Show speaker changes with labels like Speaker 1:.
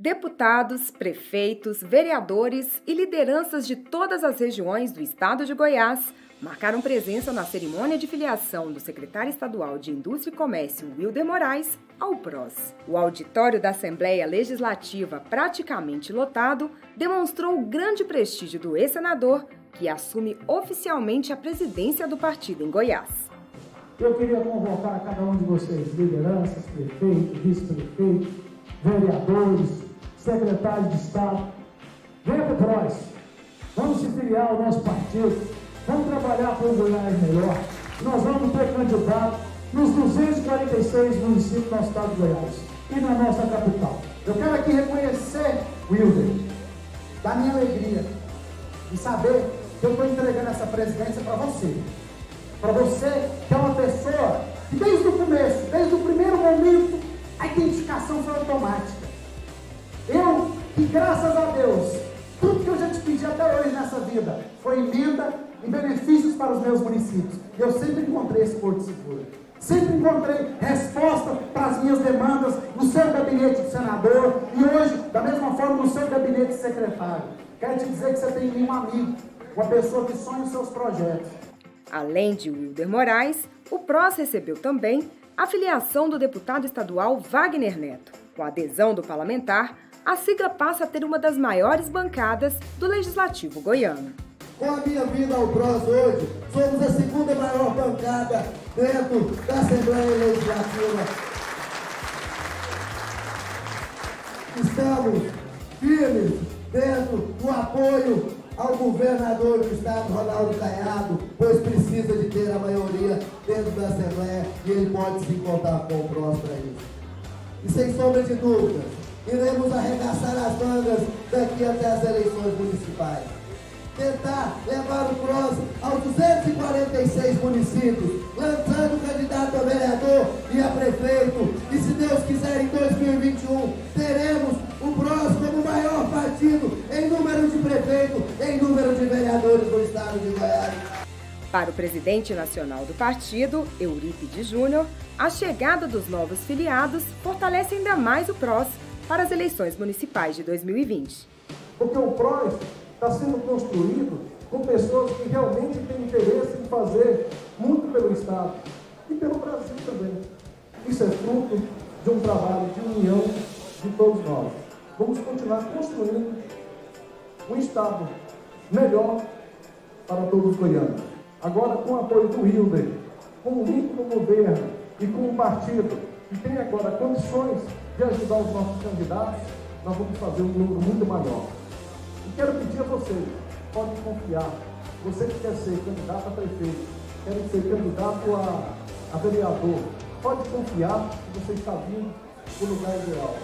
Speaker 1: Deputados, prefeitos, vereadores e lideranças de todas as regiões do estado de Goiás marcaram presença na cerimônia de filiação do secretário estadual de Indústria e Comércio, Wilder Moraes, ao PROS. O auditório da Assembleia Legislativa, praticamente lotado, demonstrou o grande prestígio do ex-senador, que assume oficialmente a presidência do partido em Goiás.
Speaker 2: Eu queria convocar cada um de vocês, lideranças, prefeitos, vice-prefeitos, vereadores, secretário de Estado, venha para PROS. Vamos se filiar ao nosso partido. Vamos trabalhar para um Goiás melhor. Nós vamos ter candidato nos 246 municípios do nosso estado de Goiás e na nossa capital.
Speaker 3: Eu quero aqui reconhecer, Wilder, da minha alegria de saber que eu estou entregando essa presidência para você. Para você, que é uma pessoa que desde o começo, desde o primeiro momento, a identificação foi automática. Que graças a Deus, tudo que eu já te pedi até hoje nessa vida foi emenda e benefícios para os meus municípios. Eu sempre encontrei esse porto seguro. Sempre encontrei resposta para as minhas demandas no seu gabinete de senador e hoje, da mesma forma, no seu gabinete de secretário. Quero te dizer que você tem um amigo, uma pessoa que sonha os seus projetos.
Speaker 1: Além de Wilder Moraes, o PROS recebeu também a filiação do deputado estadual Wagner Neto. Com adesão do parlamentar, a sigla passa a ter uma das maiores bancadas do Legislativo goiano.
Speaker 4: Com a minha vida ao PROS hoje, somos a segunda maior bancada dentro da Assembleia Legislativa. Estamos firmes dentro do apoio ao governador do estado, Ronaldo Caiado, pois precisa de ter a maioria dentro da Assembleia e ele pode se contar com o PROS para isso. E sem sombra de dúvidas, iremos arregaçar as mangas daqui até as eleições municipais. Tentar levar o PROS aos 246 municípios, lançando candidato a vereador e a prefeito. E se Deus quiser, em 2021, teremos o PROS como o maior partido em número de prefeito, em número de vereadores do estado de Goiás.
Speaker 1: Para o presidente nacional do partido, Eurípides Júnior, a chegada dos novos filiados fortalece ainda mais o PROS para as eleições municipais de 2020.
Speaker 2: Porque o PROS está sendo construído com pessoas que realmente têm interesse em fazer muito pelo Estado e pelo Brasil também. Isso é fruto de um trabalho de união de todos nós. Vamos continuar construindo um Estado melhor para todos os goianos. Agora, com o apoio do Hilder, com o vínculo governo e com o partido, que tem agora condições de ajudar os nossos candidatos, nós vamos fazer um número muito maior. E quero pedir a vocês, podem confiar, você que quer ser candidato a prefeito, quer ser candidato a, a vereador, pode confiar que você está vindo para o lugar ideal.